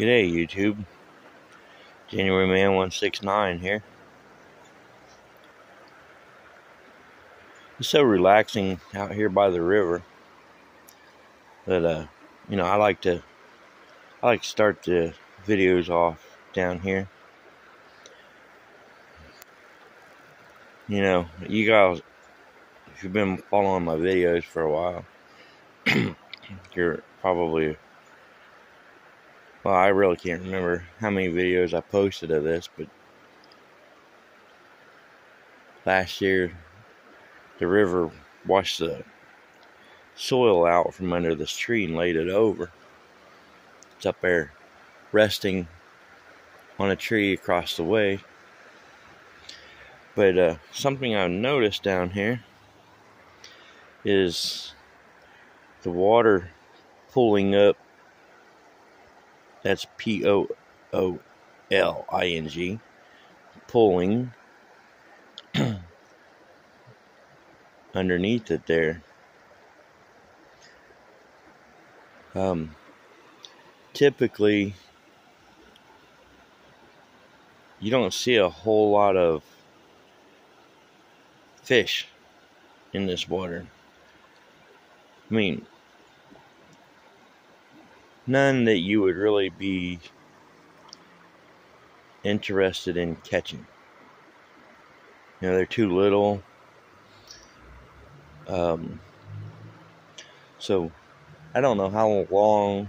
G'day, YouTube. January Man 169 here. It's so relaxing out here by the river that, uh, you know, I like to, I like to start the videos off down here. You know, you guys, if you've been following my videos for a while, you're probably well, I really can't remember how many videos I posted of this, but last year the river washed the soil out from under this tree and laid it over. It's up there resting on a tree across the way. But uh, something I've noticed down here is the water pulling up that's P O O L I N G. Pulling underneath it there. Um, typically, you don't see a whole lot of fish in this water. I mean, none that you would really be interested in catching. You know, they're too little. Um, so, I don't know how long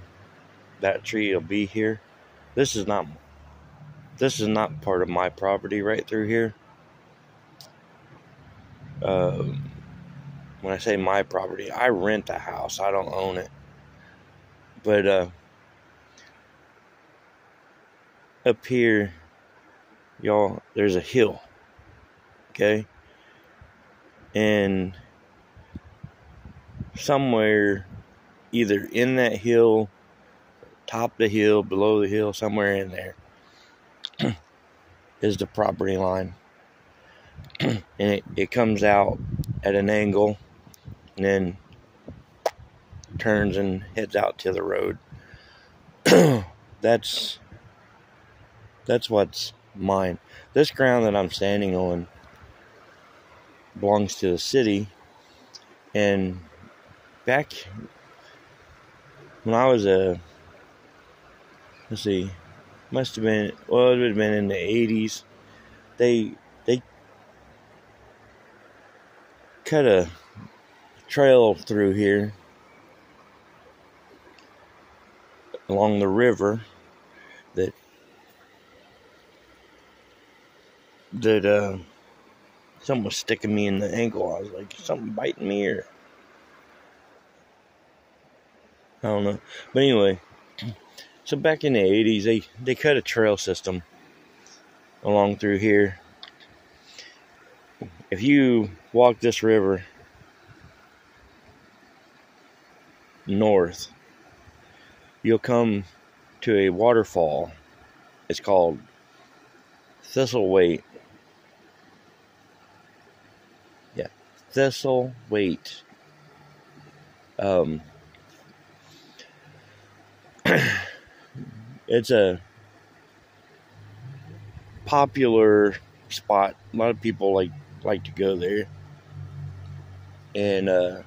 that tree will be here. This is not this is not part of my property right through here. Um, when I say my property, I rent a house. I don't own it. But uh, up here, y'all, there's a hill. Okay? And somewhere, either in that hill, top the hill, below the hill, somewhere in there, is the property line. and it, it comes out at an angle and then turns and heads out to the road. that's that's what's mine. This ground that I'm standing on belongs to the city and back when I was a let's see must have been well it would have been in the 80s they they cut a trail through here along the river that that uh something was sticking me in the ankle. I was like, something biting me or I don't know. But anyway, so back in the eighties they, they cut a trail system along through here. If you walk this river north you'll come to a waterfall. It's called Thistlethwaite. Yeah, Thistlethwaite. Um, it's a popular spot. A lot of people like like to go there, and uh,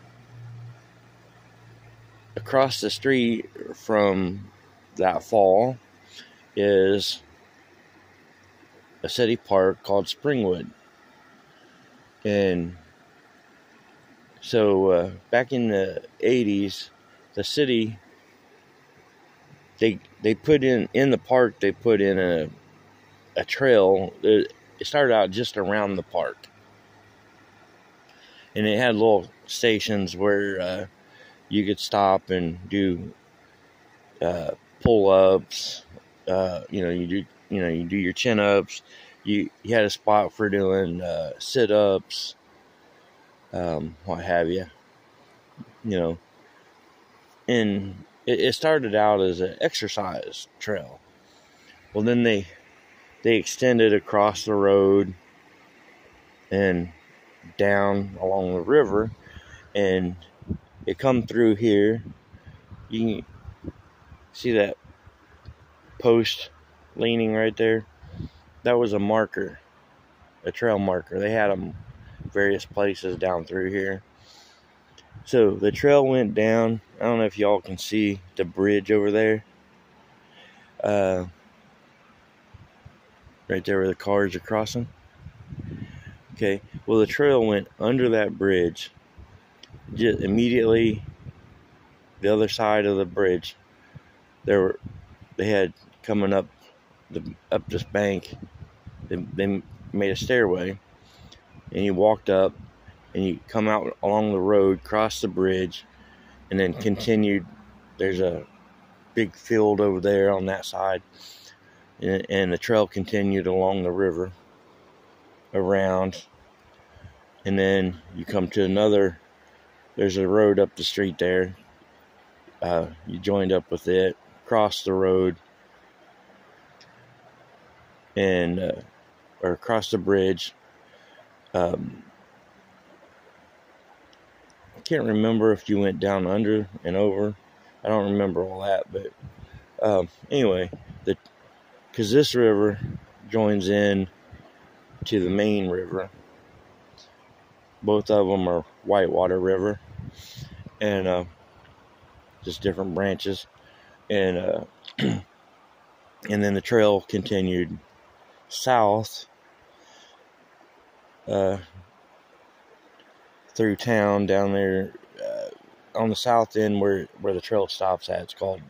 across the street from that fall is a city park called Springwood. And so uh, back in the 80s, the city they they put in in the park they put in a a trail it started out just around the park and it had little stations where uh, you could stop and do uh, pull ups. Uh, you know, you do you know you do your chin ups. You you had a spot for doing uh, sit ups, um, what have you. You know, and it, it started out as an exercise trail. Well, then they they extended across the road and down along the river, and it come through here. You can see that post leaning right there, that was a marker, a trail marker. They had them various places down through here. So the trail went down. I don't know if y'all can see the bridge over there. Uh, right there where the cars are crossing. Okay, well, the trail went under that bridge, just immediately the other side of the bridge. There were, they had coming up the up this bank. They, they made a stairway, and you walked up, and you come out along the road, cross the bridge, and then continued. There's a big field over there on that side, and, and the trail continued along the river around, and then you come to another. There's a road up the street there. Uh, you joined up with it, crossed the road, and uh, or across the bridge. Um, I can't remember if you went down under and over. I don't remember all that, but um, anyway, the because this river joins in to the main river. Both of them are Whitewater River, and uh, just different branches, and uh, and then the trail continued south uh, through town down there uh, on the south end where where the trail stops at. It's called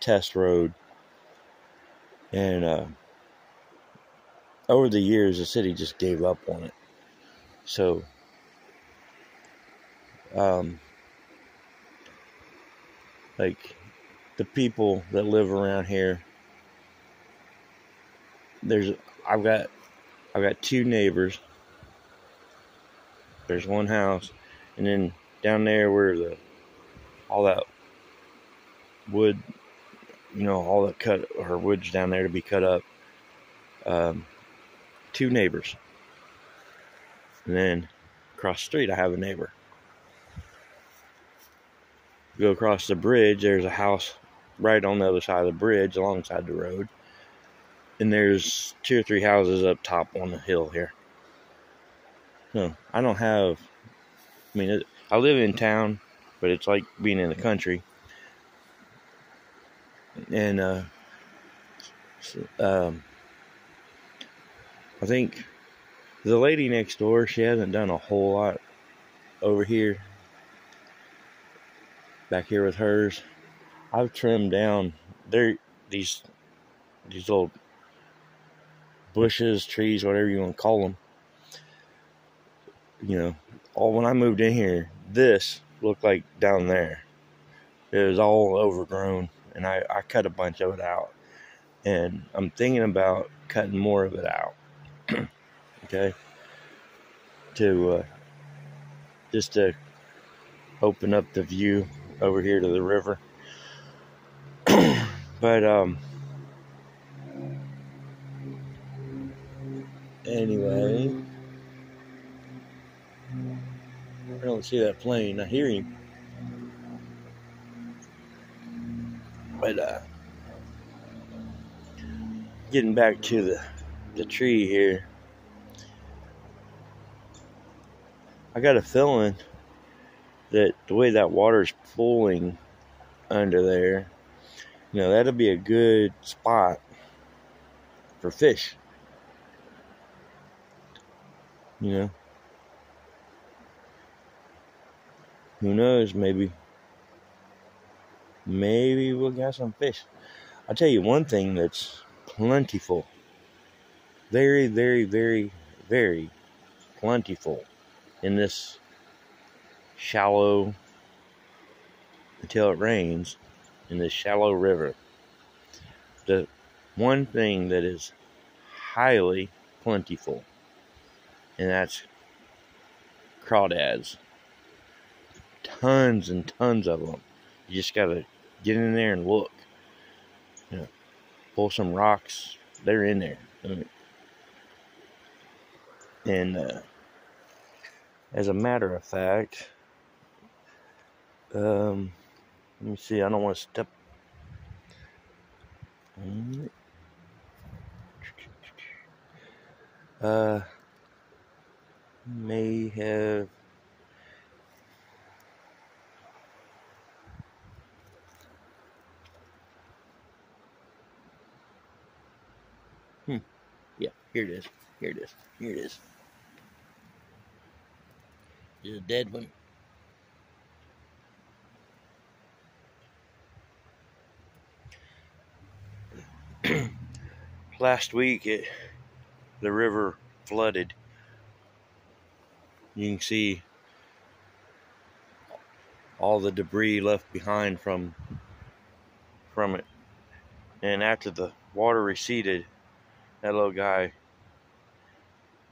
Test Road, and uh, over the years, the city just gave up on it. So, um, like the people that live around here, there's I've got I've got two neighbors. There's one house, and then down there where the all that wood, you know, all that cut or wood's down there to be cut up. Um, two neighbors. And then across the street, I have a neighbor. Go across the bridge, there's a house right on the other side of the bridge alongside the road. And there's two or three houses up top on the hill here. No, I don't have, I mean, it, I live in town, but it's like being in the country. And, uh, um, I think the lady next door, she hasn't done a whole lot over here. Back here with hers. I've trimmed down there these these little bushes, trees, whatever you want to call them. You know, all when I moved in here, this looked like down there. It was all overgrown, and I, I cut a bunch of it out. And I'm thinking about cutting more of it out. okay, to uh, just to open up the view over here to the river. but um, anyway, I don't see that plane. I hear him. But uh, getting back to the the tree here. I got a feeling that the way that water's pooling under there, you know, that'll be a good spot for fish. You know, who knows? Maybe, maybe we'll get some fish. I'll tell you one thing that's plentiful very, very, very, very plentiful in this shallow, until it rains, in this shallow river. The one thing that is highly plentiful, and that's crawdads. Tons and tons of them. You just gotta get in there and look. You know, pull some rocks. They're in there. I mean, and uh, as a matter of fact, um, let me see. I don't want to step. Uh, may have. Hmm. Yeah, here it is. Here it is. Here it is. This is a dead one. Last week, it the river flooded. You can see all the debris left behind from from it. And after the water receded, that little guy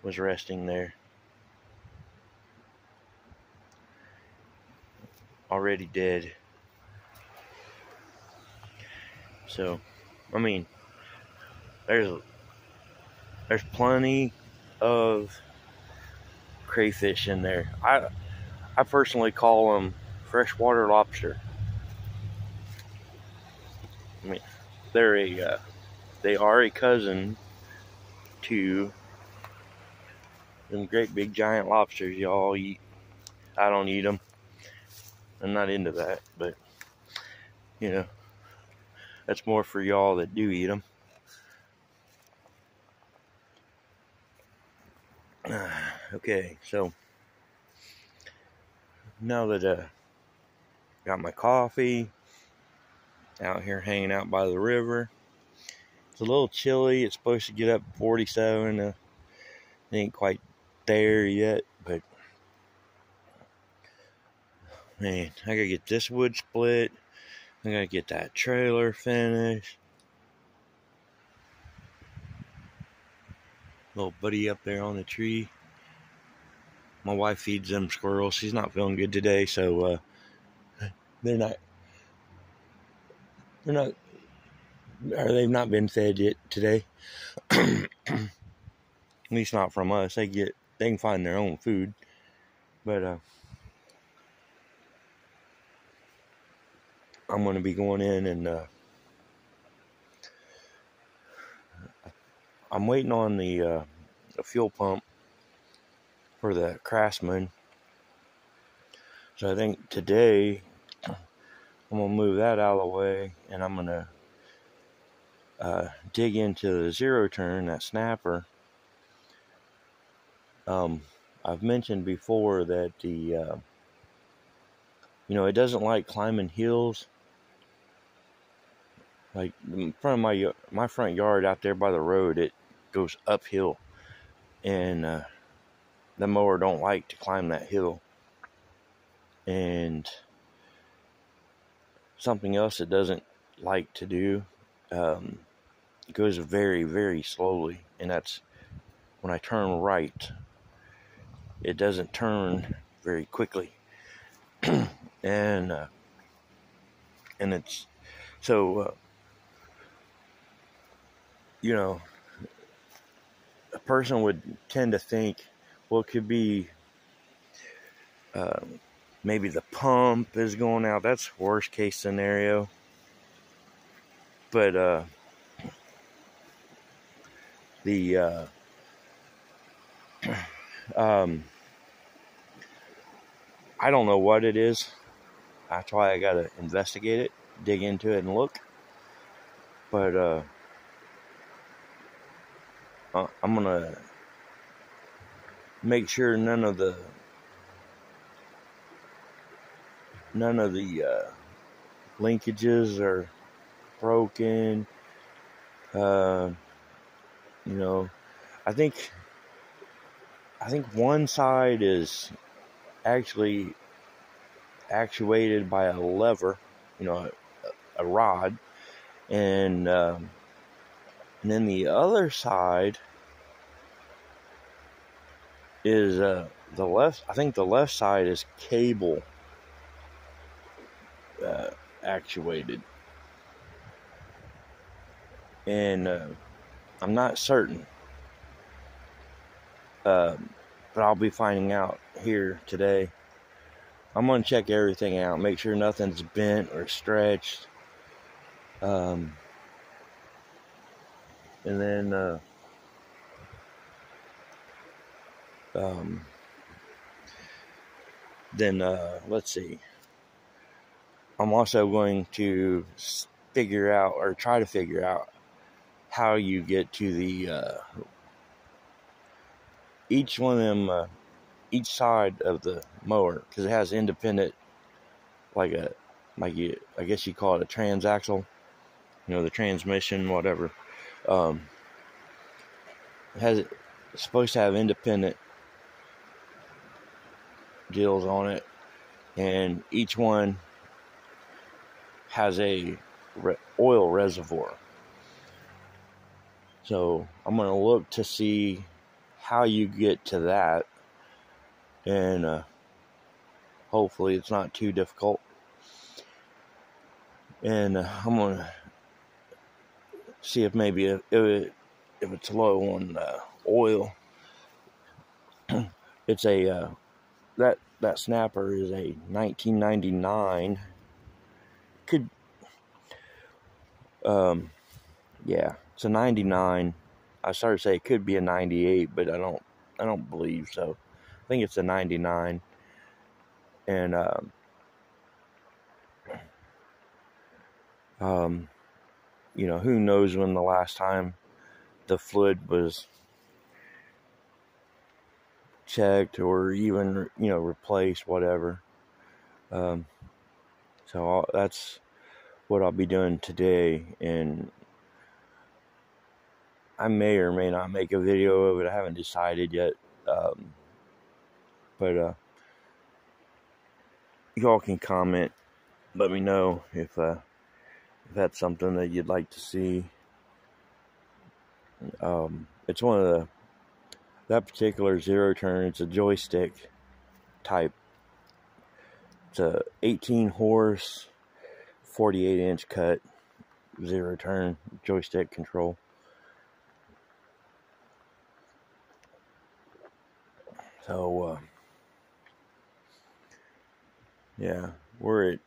was resting there. Already dead. So, I mean, there's there's plenty of crayfish in there. I I personally call them freshwater lobster. I mean, they're a uh, they are a cousin to them great big giant lobsters y'all eat. I don't eat them. I'm not into that, but you know, that's more for y'all that do eat them. okay, so now that uh got my coffee out here hanging out by the river. It's a little chilly. It's supposed to get up 47. Uh, ain't quite there yet, but man, I gotta get this wood split. I gotta get that trailer finished. Little buddy up there on the tree. My wife feeds them squirrels. She's not feeling good today, so uh, they're not. They're not. Or they've not been fed yet today. At least not from us. They get. They can find their own food, but uh, I'm going to be going in and uh, I'm waiting on the, uh, the fuel pump for the Craftsman. So I think today I'm gonna move that out of the way, and I'm gonna uh, dig into the zero turn that snapper. Um, I've mentioned before that the uh, you know it doesn't like climbing hills. Like in front of my my front yard out there by the road, it goes uphill, and uh, the mower don't like to climb that hill. And something else it doesn't like to do um, it goes very very slowly, and that's when I turn right. It doesn't turn very quickly, and uh, and it's so uh, you know a person would tend to think well it could be uh, maybe the pump is going out that's worst case scenario but uh, the uh, um, I don't know what it is. That's why I gotta investigate it, dig into it, and look. But uh, I'm gonna make sure none of the none of the uh, linkages are broken. Uh, you know, I think I think one side is actually actuated by a lever, you know, a, a rod, and um, and then the other side is uh, the left. I think the left side is cable uh, actuated, and uh, I'm not certain. Um, but I'll be finding out here today. I'm gonna check everything out, make sure nothing's bent or stretched. Um, and then uh, Um, then uh, let's see. I'm also going to figure out or try to figure out how you get to the uh, each one of them uh, each side of the mower because it has independent like a like you I guess you call it a transaxle you know the transmission whatever um, has supposed to have independent deals on it and each one has a re- oil reservoir. So I'm to look to see how you get to that and uh, hopefully it's not too difficult. And uh, I'm to see if maybe if, if, it's low on uh, oil. It's a uh, that that snapper is a 1999 could um yeah it's a 99 i started to say it could be a 98 but i don't i don't believe so. I think it's a 99 and um um you know who knows when the last time the fluid was checked or even you know replaced whatever. Um, so I'll, that's what I'll be doing today and I may or may not make a video of it. I haven't decided yet um, but uh, y'all can comment. Let me know if uh, if that's something that you'd like to see um, it's one of the that particular zero turn, it's a joystick type. It's a 18 horse, 48 inch cut, zero turn joystick control. So, uh, yeah, we're at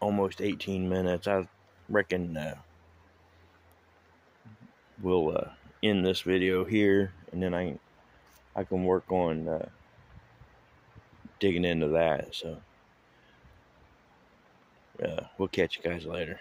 almost 18 minutes. I reckon uh, we'll uh, end this video here, and then I I can work on uh, digging into that. So, uh, we'll catch you guys later.